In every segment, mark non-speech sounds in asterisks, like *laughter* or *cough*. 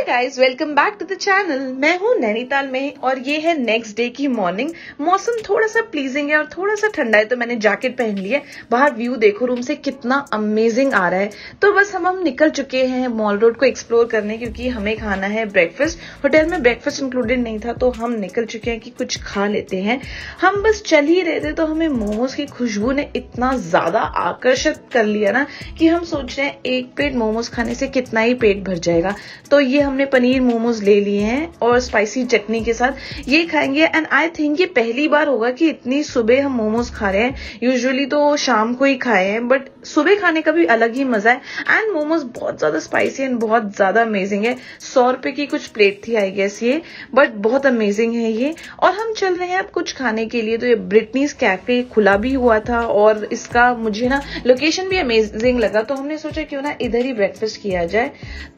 Hi guys welcome back to the channel मैं हूँ नैनीताल में और ये है नेक्स्ट डे की मॉर्निंग मौसम थोड़ा सा प्लीजिंग है और थोड़ा सा ठंडा है तो मैंने जैकेट पहन ली है। बाहर व्यू देखो रूम से कितना अमेजिंग आ रहा है। तो बस हम हम निकल चुके हैं मॉल रोड को एक्सप्लोर करने क्योंकि हमें खाना है ब्रेकफास्ट होटल में ब्रेकफास्ट इंक्लूडेड नहीं था तो हम निकल चुके हैं कि कुछ खा लेते हैं। हम बस चल ही रहे थे तो हमें मोमोज की खुशबू ने इतना ज़्यादा आकर्षित कर लिया ना कि हम सोच रहे हैं, एक प्लेट मोमोज खाने से कितना ही पेट भर जाएगा। तो ये हमने पनीर मोमोज ले लिए हैं और स्पाइसी चटनी के साथ ये खाएँगे। एंड आई थिंक ये पहली बार होगा कि इतनी सुबह हम मोमोज खा रहे हैं। यूजुअली तो शाम को ही खाए हैं बट सुबह खाने का भी अलग ही मज़ा है। एंड मोमोज बहुत ज़्यादा स्पाइसी एंड बहुत ज़्यादा अमेजिंग है। सौ रुपए की कुछ प्लेट थी आई गेस ये। बट बहुत अमेजिंग है ये। और हम चल रहे हैं अब कुछ खाने के लिए। तो ये ब्रिटनीज कैफ़े खुला भी हुआ था और इसका मुझे ना लोकेशन भी अमेजिंग लगा। तो हमने सोचा क्यों ना इधर ही ब्रेकफास्ट किया जाए।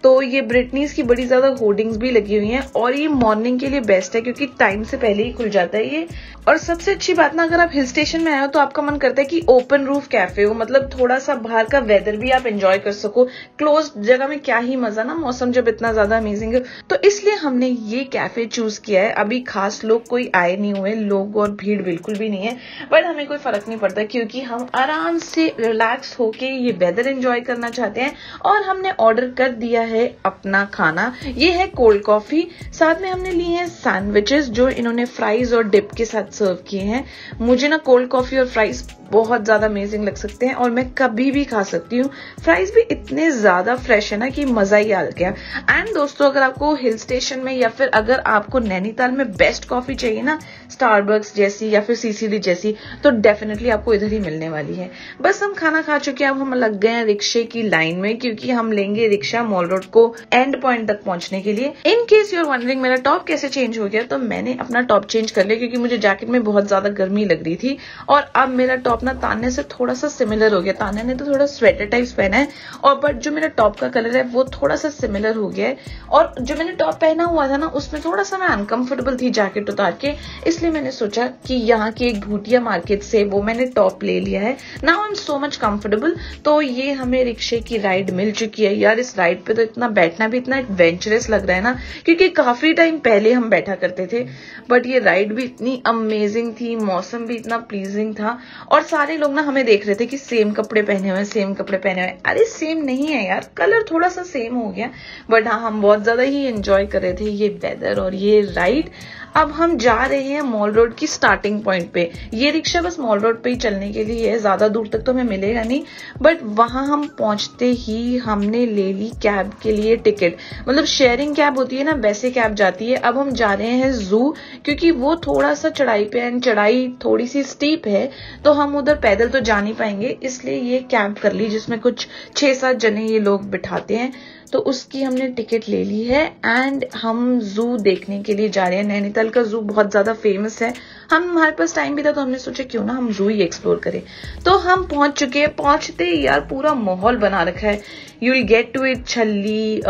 तो ये ब्रिटनीज की बड़ी ज़्यादा होर्डिंग्स भी लगी हुई हैं। और ये मॉर्निंग के लिए बेस्ट है क्योंकि टाइम से पहले ही खुल जाता है ये। और सबसे अच्छी बात ना, अगर आप हिल स्टेशन में आए हो तो आपका मन करता है कि ओपन रूफ कैफ़े हो। मतलब थोड़ा सा बाहर का वेदर भी आप एंजॉय कर सको। क्लोज जगह में क्या ही मज़ा ना, मौसम जब इतना ज़्यादा अमेजिंग है। तो इसलिए हमने ये कैफ़े चूज़ किया है। अभी खास लोग कोई आए नहीं हुए, लोग और भीड़ बिल्कुल भी नहीं है। बट हमें कोई फ़र्क नहीं पड़ता क्योंकि हम आराम से रिलैक्स होके ये वेदर एंजॉय करना चाहते हैं। और हमने ऑर्डर कर दिया है अपना खाना। ये है कोल्ड कॉफ़ी साथ में हमने लिए हैं सैंडविचेस जो इन्होंने फ्राइज और डिप के साथ सर्व किए हैं। मुझे ना कोल्ड कॉफ़ी और फ्राइज बहुत ज़्यादा अमेजिंग लग सकते हैं और मैं कभी भी खा सकती हूँ। फ्राइज भी इतने ज़्यादा फ्रेश है ना कि मज़ा ही आ गया। एंड दोस्तों, अगर आपको हिल स्टेशन में या फिर अगर आपको नैनीताल में बेस्ट कॉफ़ी चाहिए ना स्टारबक्स जैसी या फिर सीसीडी जैसी तो डेफिनेटली आपको इधर ही मिलने वाली है। बस हम खाना खा चुके हैं, अब हम लग गए हैं रिक्शे की लाइन में, क्योंकि हम लेंगे रिक्शा मॉल रोड को एंड पॉइंट तक पहुँचने के लिए। इन केस यूर वंडरिंग मेरा टॉप कैसे चेंज हो गया तो मैंने अपना टॉप चेंज कर लिया, क्योंकि मुझे जैकेट में बहुत ज़्यादा गर्मी लग रही थी। और अब मेरा टॉप ना ताने से थोड़ा सा सिमिलर हो गया ताने ने तो थोड़ा स्वेटर टाइप्स पहना है, और बट जो मेरा टॉप का कलर है, वो थोड़ा सा सिमिलर हो गया है। और जो मैंने टॉप पहना हुआ था ना, उसमें थोड़ा सा मैं अनकंफर्टेबल थी जैकेट उतार के, इसलिए मैंने सोचा कि यहाँ की एक भूटिया मार्केट से वो मैंने टॉप ले लिया है। Now I am so much comfortable तो ये हमें रिक्शे की राइड मिल चुकी है। यार, इस राइड पे तो इतना बैठना भी इतना एडवेंचरस लग रहा है ना, क्योंकि काफ़ी टाइम पहले हम बैठा करते थे बट ये राइड भी इतनी अमेजिंग थी, मौसम भी इतना प्लीजिंग था, और सारे लोग ना हमें देख रहे थे कि सेम कपड़े पहने हुए सेम कपड़े पहने हुए अरे सेम नहीं है यार। कलर थोड़ा सा सेम हो गया बट हाँ हम बहुत ज़्यादा ही एंजॉय कर रहे थे ये वेदर और ये राइड अब हम जा रहे हैं मॉल रोड की स्टार्टिंग पॉइंट पे। ये रिक्शा बस मॉल रोड पे ही चलने के लिए है, ज़्यादा दूर तक तो हमें मिलेगा नहीं। बट वहाँ हम पहुँचते ही हमने ले ली कैब के लिए टिकट मतलब शेयरिंग कैब होती है ना, वैसे कैब जाती है। अब हम जा रहे हैं जू क्योंकि वो थोड़ा सा चढ़ाई पे एंड चढ़ाई थोड़ी सी स्टीप है तो हम उधर पैदल तो जा नहीं पाएँगे। इसलिए ये कैब कर ली, जिसमें कुछ छह सात जने ये लोग बिठाते हैं। तो उसकी हमने टिकट ले ली है एंड हम जू देखने के लिए जा रहे हैं। नैनीताल का जू बहुत ज़्यादा फ़ेमस है। हम, हमारे पास टाइम भी था तो हमने सोचा, क्यों ना हम जू ही एक्सप्लोर करें। तो हम पहुँच चुके हैं, पहुँचते ही यार पूरा माहौल बना रखा है। You will get to eat छल्ली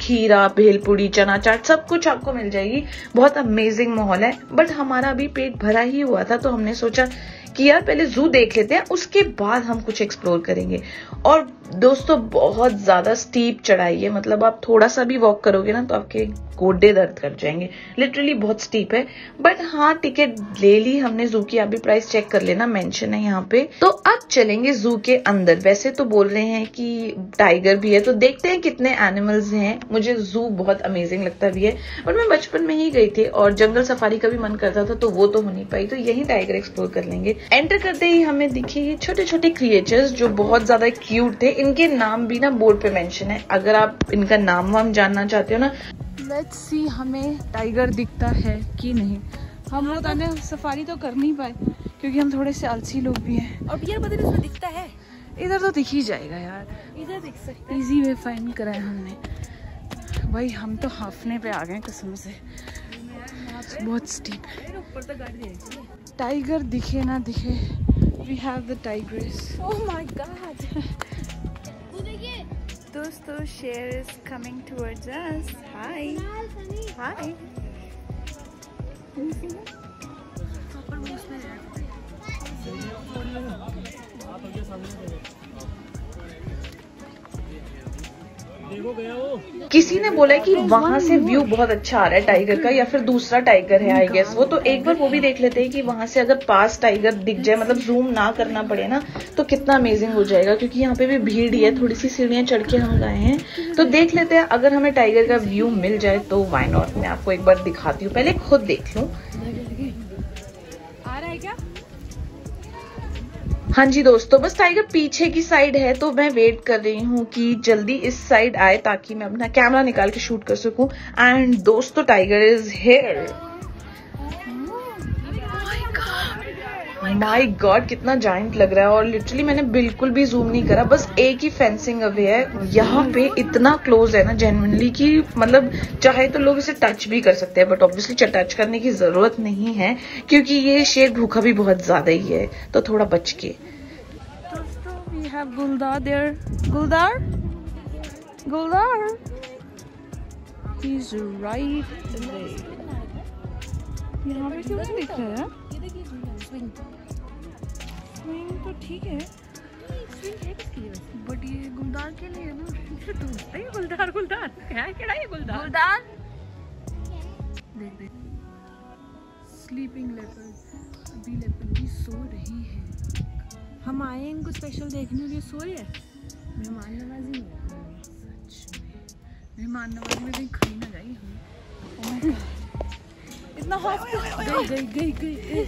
खीरा, भेलपुड़ी, चना चाट, सब कुछ आपको मिल जाएगी। बहुत अमेजिंग माहौल है। बट हमारा अभी पेट भरा ही हुआ था तो हमने सोचा कि यार पहले जू देख लेते हैं, उसके बाद हम कुछ एक्सप्लोर करेंगे। और दोस्तों, बहुत ज़्यादा स्टीप चढ़ाई है मतलब आप थोड़ा सा भी वॉक करोगे ना तो आपके गोडे दर्द कर जाएँगे। लिटरली बहुत स्टीप है। बट हाँ टिकट ले ली हमने जू की अभी प्राइस चेक कर लेना मेंशन है यहाँ पे। तो अब चलेंगे जू के अंदर। वैसे तो बोल रहे हैं कि टाइगर भी है तो देखते हैं कितने एनिमल्स हैं। मुझे जू बहुत अमेजिंग लगता भी है। बट मैं बचपन में ही गई थी, और जंगल सफारी का भी मन करता था तो वो तो हो नहीं पाई। तो यही टाइगर एक्सप्लोर कर लेंगे। एंटर करते ही हमें दिखे ये छोटे छोटे क्रिएचर्स जो बहुत ज़्यादा क्यूट थे इनके नाम भी ना बोर्ड पे मेंशन है। अगर आप इनका नाम वाम जानना चाहते हो ना। लेट्स सी हमें टाइगर दिखता है कि नहीं। हम वो ताने सफारी तो कर नहीं पाए क्योंकि हम थोड़े से आलसी लोग भी हैं। और पियर बदल उसमें दिखता है। इधर तो दिख ही जाएगा यार। इधर दिख सकता इजी वे फाइंड करा है हमने। भाई हम तो हाफने पे आ गए कसम से। बहुत स्टीप है ऊपर तक गाड़ी दे टाइगर दिखे ना दिखे we have the tigress oh my god दोस्तों शेयर इज़ कमिंग टुवर्ड्स अस हाय हाय किसी ने बोला कि वहाँ से व्यू बहुत अच्छा आ रहा है टाइगर का या फिर दूसरा टाइगर है आई गेस वो तो एक बार वो भी देख लेते हैं कि वहाँ से अगर पास टाइगर दिख जाए मतलब जूम ना करना पड़े ना तो कितना अमेजिंग हो जाएगा, क्योंकि यहाँ पे भी भीड़ ही है थोड़ी सी सीढ़ियाँ चढ़ के हम गए हैं। तो देख लेते हैं, अगर हमें टाइगर का व्यू मिल जाए तो वाई नॉट मैं आपको एक बार दिखाती हूँ, पहले खुद देख लूँ। हाँ जी दोस्तों बस टाइगर पीछे की साइड है तो मैं वेट कर रही हूँ कि जल्दी इस साइड आए ताकि मैं अपना कैमरा निकाल के शूट कर सकूँ। एंड दोस्तों tiger is here my god कितना जाइंट लग रहा है और लिटरली मैंने बिल्कुल भी जूम नहीं करा। बस एक ही फेंसिंग अवे है। यहाँ पे इतना क्लोज है ना जेनुअनली कि मतलब चाहे तो लोग इसे टच भी कर सकते हैं बट ऑब्वियसली टच करने की ज़रूरत नहीं है, क्योंकि ये शेर भूखा भी बहुत ज़्यादा ही है तो थोड़ा बच के। यहाँ पे क्यों नहीं दिख रहा है? स्विंग तो ठीक है। बट ये गुलदार के लिए है ना *laughs* ढूंढते ही गुलदार गुलदार। है केड़ा ये गुलदार? गुलदार? देख देख। स्लीपिंग लेपर्ड अभी लेपर्ड भी सो रही है। हम आए हैं इनको स्पेशल देखने और ये सो रहे हैं? मेहमान नवाजी है सच में। मेहमान नवाजी में कहीं खाई ना जाए हमें। Oh. इतना हॉस्पिटल गई गई गई गई।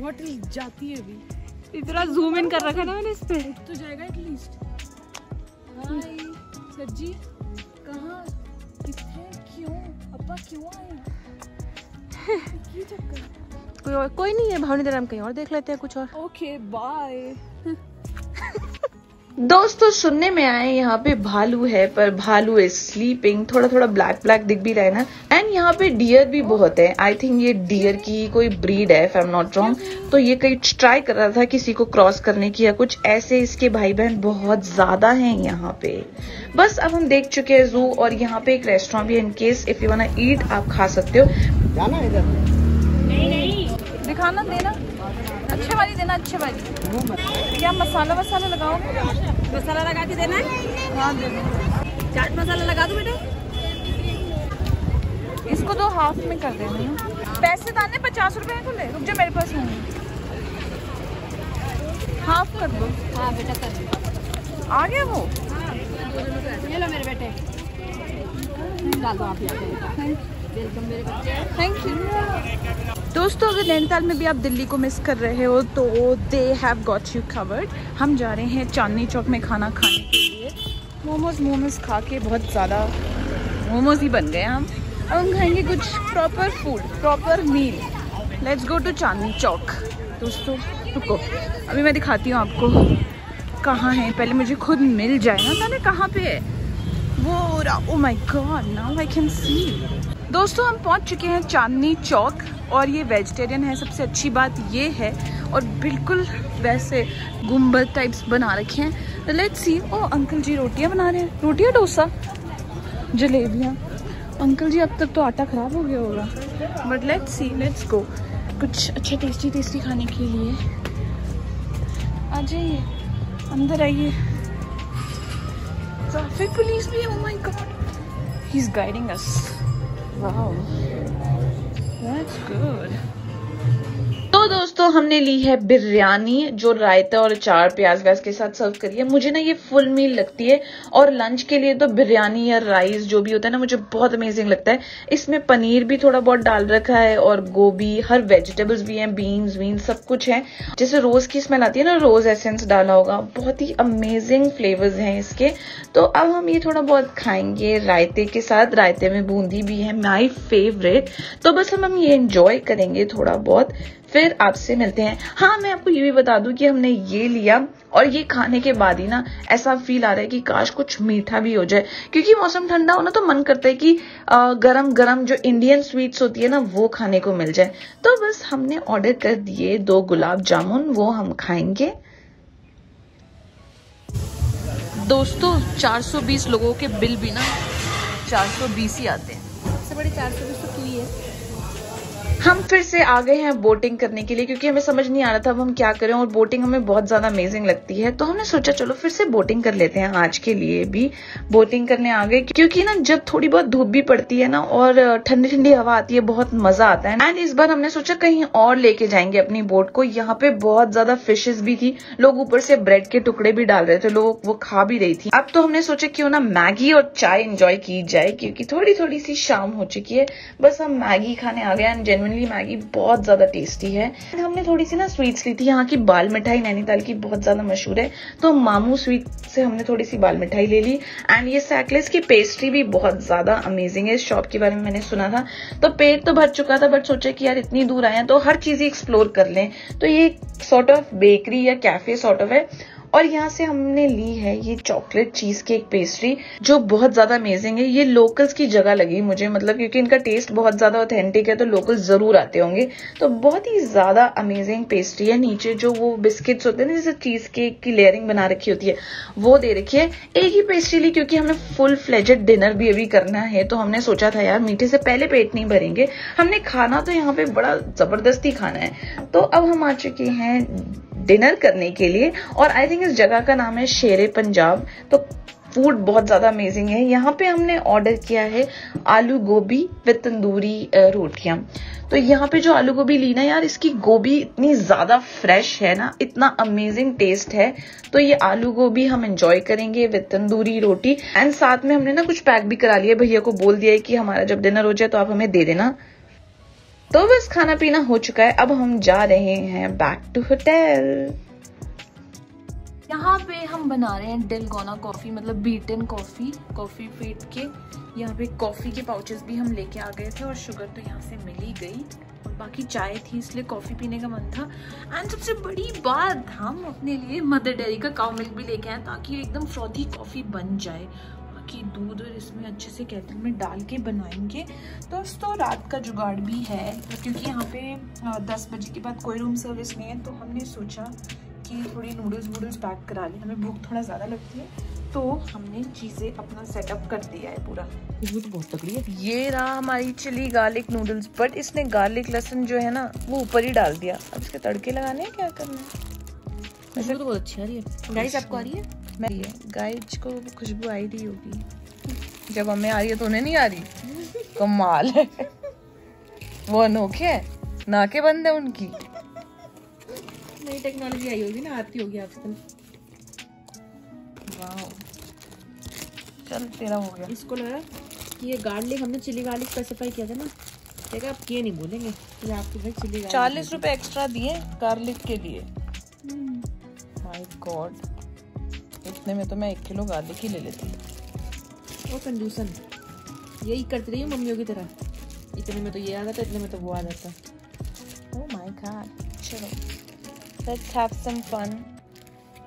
बॉटल जाती है अभी। इतना जूम इन कर रखा है ना मैंने इस पे। तो जाएगा एटलीस्ट हाय सर जी कहाँ? कितने? क्यों? अब्बा क्यों आए? चक्कर? कोई और कोई नहीं है भावनी दराम कहीं और देख लेते हैं कुछ और। ओके बाय *laughs* दोस्तों सुनने में आए यहाँ पे भालू है पर भालू इज़ स्लीपिंग थोड़ा थोड़ा ब्लैक ब्लैक दिख भी रहा है ना? एंड यहाँ पे डियर भी बहुत है। आई थिंक ये डियर की कोई ब्रीड है आई एम नॉट रॉन्ग तो ये कहीं ट्राई कर रहा था किसी को क्रॉस करने की या कुछ ऐसे इसके भाई बहन बहुत ज़्यादा हैं यहाँ पे। बस अब हम देख चुके हैं जू और यहाँ पे एक रेस्टोरेंट भी है इनकेस इफ़ यू वाना ईट आप खा सकते हो। दिखाना देना। अच्छे वाली देना अच्छे वाली। क्या मसाला वसाला लगाओ? मसाला लगा के देना है? हाँ दे दो। चाट मसाला लगा दो बेटा। इसको तो हाफ़ में कर देना। पैसे दाने पचास रुपए को ले। रुक जा मेरे पास होंगे हाफ़ कर दो। हाँ बेटा कर आ गया वो? ये लो मेरे बेटे। डाल दो आप यहाँ पे। वेलकम मेरे बच्चे थैंक यू दोस्तों, अगर नैनीताल में भी आप दिल्ली को मिस कर रहे हो तो they have got you covered हम जा रहे हैं चांदनी चौक में खाना खाने के लिए। मोमोज मोमोज खा के बहुत ज़्यादा मोमोज ही बन गए हम। अब हम खाएँगे कुछ proper food proper meal let's go to Chandni Chowk. दोस्तों, रुको। अभी मैं दिखाती हूँ आपको कहाँ है। पहले मुझे खुद मिल जाए ना। ताने कहाँ पे है? वो ओ my God now I can see दोस्तों, हम पहुँच चुके हैं चांदनी चौक। और ये वेजिटेरियन है, सबसे अच्छी बात ये है। और बिल्कुल वैसे गुंबद टाइप्स बना रखे हैं। लेट्स सी ओ, अंकल जी रोटियाँ बना रहे हैं। रोटियाँ डोसा, जलेबियाँ। अंकल जी, अब तक तो आटा खराब हो गया होगा। But let's see let's go कुछ अच्छा टेस्टी टेस्टी खाने के लिए। आ जाइए, अंदर आइए। ट्रैफ़िक पुलिस भी है oh my god he's guiding us wow that's good दोस्तों, हमने ली है बिरयानी, जो रायता और चार प्याज व्याज के साथ सर्व करी है। मुझे ना ये फुल मील लगती है और लंच के लिए तो बिरयानी या राइस जो भी होता है ना, मुझे बहुत अमेजिंग लगता है। इसमें पनीर भी थोड़ा बहुत डाल रखा है और गोभी, हर वेजिटेबल्स भी हैं बीन्स वीन्स सब कुछ है। जैसे रोज की स्मेल आती है ना रोज एसेंस डाला होगा। बहुत ही अमेजिंग फ्लेवर्स हैं इसके। तो अब हम ये थोड़ा बहुत खाएँगे रायते के साथ। रायते में बूंदी भी है माई फेवरेट तो बस हम हम ये इंजॉय करेंगे थोड़ा बहुत। फिर आपसे मिलते हैं। हाँ मैं आपको ये भी बता दूँ कि हमने ये लिया और ये खाने के बाद ही ना ऐसा फील आ रहा है कि काश कुछ मीठा भी हो जाए। क्योंकि मौसम ठंडा हो ना तो मन करता है कि गरम गरम जो इंडियन स्वीट्स होती है ना, वो खाने को मिल जाए। तो बस हमने ऑर्डर कर दिए दो गुलाब जामुन, वो हम खाएँगे। दोस्तों 420 लोगों के बिल भी ना 420 ही आते हैं। सबसे बड़ी चार सौ बीस तो की हम फिर से आ गए हैं बोटिंग करने के लिए, क्योंकि हमें समझ नहीं आ रहा था अब हम क्या करें, और बोटिंग हमें बहुत ज़्यादा अमेजिंग लगती है। तो हमने सोचा, चलो फिर से बोटिंग कर लेते हैं आज के लिए भी बोटिंग करने आ गए क्योंकि ना जब थोड़ी बहुत धूप भी पड़ती है ना, और ठंडी ठंडी हवा आती है, बहुत मज़ा आता है। एंड इस बार हमने सोचा कहीं और लेके जाएँगे अपनी बोट को, यहाँ पे बहुत ज़्यादा फिशेज भी थी, लोग ऊपर से ब्रेड के टुकड़े भी डाल रहे थे, लोग वो खा भी रही थी। अब तो हमने सोचा क्यों ना मैगी और चाय इंजॉय की जाए, क्योंकि थोड़ी थोड़ी सी शाम हो चुकी है, बस हम मैगी खाने आ गए एंड जेनवनली मैगी बहुत ज़्यादा टेस्टी है। हमने थोड़ी सी ना स्वीट्स ली थी, यहाँ की बाल मिठाई, नैनीताल की बहुत ज़्यादा मशहूर है। तो मामू स्वीट से हमने थोड़ी सी बाल मिठाई ले ली। एंड ये सैकलेस की पेस्ट्री भी बहुत ज़्यादा अमेजिंग है। इस शॉप के बारे में मैंने सुना था। तो पेट तो भर चुका था बट सोचे कि यार इतनी दूर आए हैं तो हर चीज़ एक्सप्लोर कर लें। तो ये सॉर्ट ऑफ़ बेकरी या कैफ़े सॉर्ट ऑफ़ है। और यहाँ से हमने ली है ये चॉकलेट चीज़ केक पेस्ट्री जो बहुत ज़्यादा अमेजिंग है। ये लोकल्स की जगह लगी मुझे मतलब क्योंकि इनका टेस्ट बहुत ज़्यादा ऑथेंटिक है तो लोकल्स ज़रूर आते होंगे। तो बहुत ही ज़्यादा अमेजिंग पेस्ट्री है। नीचे जो वो बिस्किट्स होते हैं ना, जैसे चीज़ केक की लेयरिंग बना रखी होती है, वो दे रखी है। एक ही पेस्ट्री ली क्योंकि हमें फुल फ्लेजेड डिनर भी अभी करना है तो हमने सोचा था, यार, मीठे से पहले पेट नहीं भरेंगे। हमने खाना तो यहाँ पे बड़ा ज़बरदस्ती खाना है। तो अब हम आ चुके हैं डिनर करने के लिए। और आई थिंक इस जगह का नाम है शेरे पंजाब। तो फ़ूड बहुत ज़्यादा अमेजिंग है। यहाँ पे हमने ऑर्डर किया है आलू गोभी विद तंदूरी रोटियाँ। तो यहाँ पे जो आलू गोभी ली ना यार, इसकी गोभी इतनी ज़्यादा फ्रेश है ना, इतना अमेजिंग टेस्ट है। तो ये आलू गोभी हम एंजॉय करेंगे विद तंदूरी, रोटी। एंड साथ में हमने ना कुछ पैक भी करा लिया। भैया को बोल दिया है कि हमारा जब डिनर हो जाए तो आप हमें दे देना। तो बस खाना पीना हो चुका है, अब हम जा रहे हैं बैक टू होटल यहाँ पे हम बना रहे हैं डिलगोना कॉफ़ी मतलब बीटन कॉफ़ी कॉफ़ी फेट के। यहाँ पे कॉफ़ी के पाउचेस भी हम लेके आ गए थे और शुगर तो यहाँ से मिल ही गई। और बाकी चाय थी, इसलिए कॉफ़ी पीने का मन था। एंड सबसे बड़ी बात हम अपने लिए मदर डेयरी का काउ मिल्क भी लेके आए ताकि एकदम फ्रॉथी कॉफ़ी बन जाए। कि दूध और इसमें अच्छे से केटल में डाल के बनाएँगे। दोस्तों रात का जुगाड़ भी है तो क्योंकि यहाँ पे दस बजे के बाद कोई रूम सर्विस नहीं है तो हमने सोचा कि थोड़ी नूडल्स वूडल्स पैक करा ली। हमें भूख थोड़ा ज़्यादा लगती है तो हमने चीज़ें अपना सेटअप कर दिया है पूरा। ये तो बहुत तगड़ी है। ये रहा हमारी चिली गार्लिक नूडल्स बट इसने गार्लिक लहसन जो है ना वो ऊपर ही डाल दिया। अब इसके तड़के लगाने क्या करना है? वैसे तो बहुत अच्छी आ रही है। गाइस आपको आ रही है? मैं गाइज़ को खुशबू आई रही होगी। जब हमें आ रही है तो उन्हें नहीं आ रही? कमाल है। वो अनोखे है। नाके बंद है उनकी। नई टेक्नोलॉजी आई होगी ना आती होगी आजकल। वाह चल तेरा हो गया। इसको लगा कि ये गार्लिक हमने चिली गार्लिक स्पेसिफाई किया था ना। देखा आप ये नहीं बोलेंगे। कि आपको भाई चिली चालीस रुपए एक्स्ट्रा दिए गार्लिक के लिए। My hmm. गॉड इतने में तो मैं एक किलो गार्लिक ही ले लेती। वो कंजूसन। यही करती रही हूँ मम्मियों की तरह। इतने में तो ये आ जाता इतने में तो वो आ जाता। ओ माय गॉड चलो। लेट्स हैव सम फन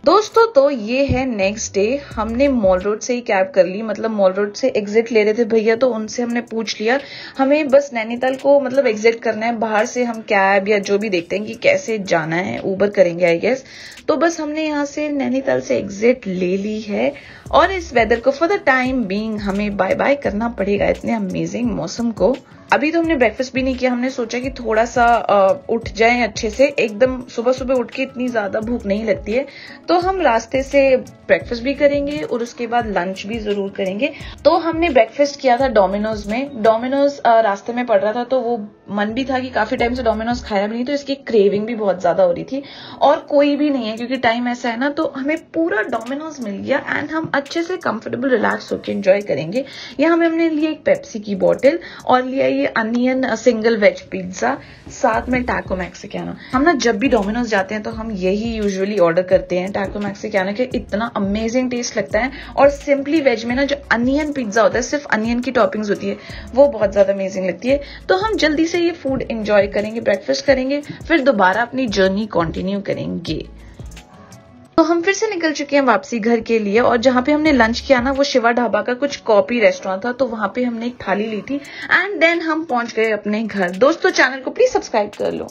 दोस्तों तो ये है नेक्स्ट डे हमने मॉल रोड से ही कैब कर ली। मतलब मॉल रोड से एग्जिट ले रहे थे भैया तो उनसे हमने पूछ लिया। हमें बस नैनीताल को मतलब एग्जिट करना है। बाहर से हम कैब या जो भी देखते हैं कि कैसे जाना है ऊबर करेंगे आई गेस तो बस हमने यहाँ से नैनीताल से एग्जिट ले ली है। और इस वेदर को for the time being bye bye bye करना पड़ेगा इतने अमेजिंग मौसम को। अभी तो हमने ब्रेकफास्ट भी नहीं किया। हमने सोचा कि थोड़ा सा उठ जाए अच्छे से। एकदम सुबह सुबह उठ के इतनी ज़्यादा भूख नहीं लगती है। तो हम रास्ते से ब्रेकफास्ट भी करेंगे और उसके बाद लंच भी ज़रूर करेंगे। तो हमने ब्रेकफास्ट किया था डोमिनोज में। डोमिनोज रास्ते में पड़ रहा था तो वो मन भी था कि काफ़ी टाइम से डोमिनोज खाया भी नहीं तो इसकी क्रेविंग भी बहुत ज़्यादा हो रही थी। और कोई भी नहीं है, क्योंकि टाइम ऐसा है ना तो हमें पूरा डोमिनोज मिल गया एंड हम अच्छे से कंफर्टेबल रिलैक्स होकर एंजॉय करेंगे। यहाँ में हमने लिया एक पेप्सी की बॉटल और लिया ये अनियन सिंगल वेज पिज्जा साथ में टैको मैक्सिकानो हम ना जब भी डोमिनोज जाते हैं तो हम यही यूजुअली ऑर्डर करते हैं टैको मैक्सिकानो के। इतना अमेजिंग टेस्ट लगता है। और सिंपली वेज में ना जो अनियन पिज्जा होता है, सिर्फ़ अनियन की टॉपिंग्स होती है, वो बहुत ज़्यादा अमेजिंग लगती है। तो हम जल्दी से ये फ़ूड इंजॉय करेंगे ब्रेकफास्ट करेंगे, फिर दोबारा अपनी जर्नी कंटिन्यू करेंगे। तो हम फिर से निकल चुके हैं वापसी घर के लिए और जहाँ पे हमने लंच किया ना, वो शिवा ढाबा का कुछ कॉपी रेस्टोरेंट था तो वहाँ पे हमने एक थाली ली थी। एंड देन हम पहुँच गए अपने घर। दोस्तों चैनल को प्लीज़ सब्सक्राइब कर लो।